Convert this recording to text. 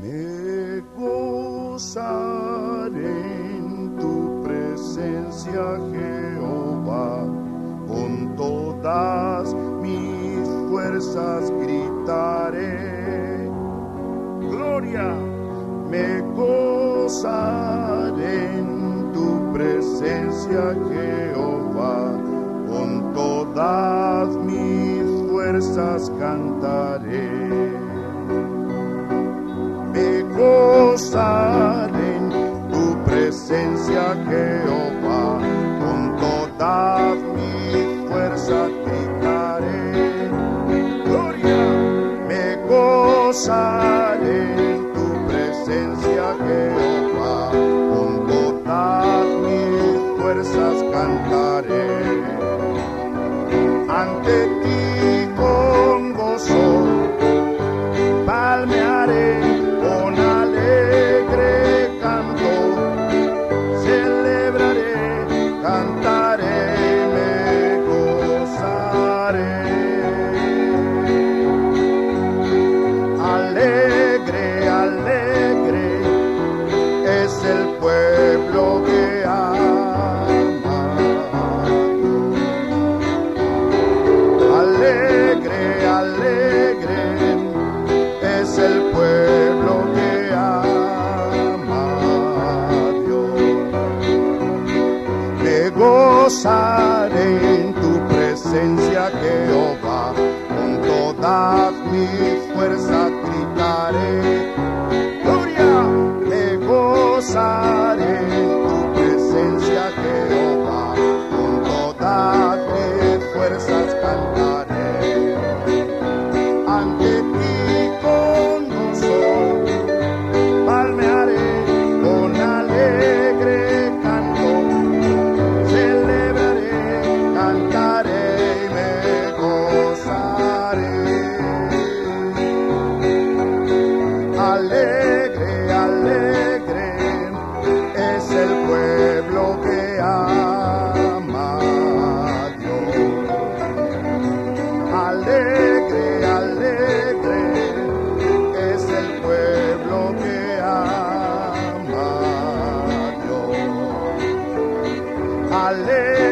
Me gozaré en tu presencia, Jehová, con todas mis fuerzas gritaré. Gloria, me gozaré en tu presencia, Jehová, con todas mis fuerzas cantaré. Gozaré en tu presencia, Jehová, con todas mis fuerzas gritaré. Gloria, me gozaré en tu presencia, Jehová, con todas mis fuerzas cantaré. Ante ti es el pueblo que ama. Alegre, alegre es el pueblo que ama a Dios. Me gozaré en tu presencia, Jehová, con todas mis fuerzas gritaré. Gozaré en tu presencia, Jehová, con todas mis fuerzas cantaré. my.